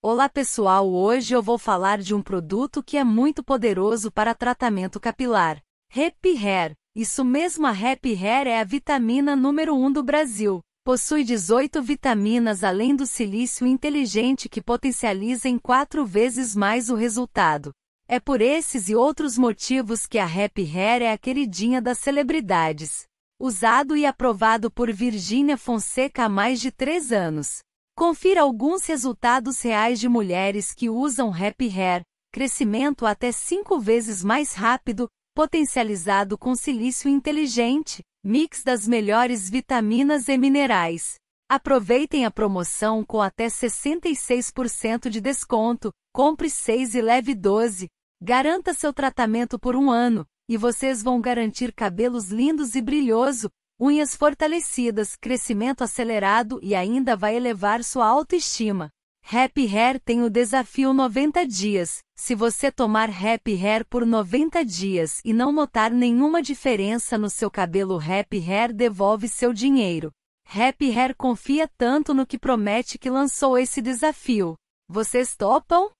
Olá pessoal, hoje eu vou falar de um produto que é muito poderoso para tratamento capilar. Happy Hair. Isso mesmo, a Happy Hair é a vitamina número 1 do Brasil. Possui 18 vitaminas além do silício inteligente que potencializa em 4 vezes mais o resultado. É por esses e outros motivos que a Happy Hair é a queridinha das celebridades. Usado e aprovado por Virginia Fonseca há mais de 3 anos. Confira alguns resultados reais de mulheres que usam Happy Hair, crescimento até 5 vezes mais rápido, potencializado com silício inteligente, mix das melhores vitaminas e minerais. Aproveitem a promoção com até 66% de desconto, compre 6 e leve 12. Garanta seu tratamento por um ano, e vocês vão garantir cabelos lindos e brilhoso, unhas fortalecidas, crescimento acelerado e ainda vai elevar sua autoestima. Happy Hair tem o desafio 90 dias. Se você tomar Happy Hair por 90 dias e não notar nenhuma diferença no seu cabelo, Happy Hair devolve seu dinheiro. Happy Hair confia tanto no que promete que lançou esse desafio. Vocês topam?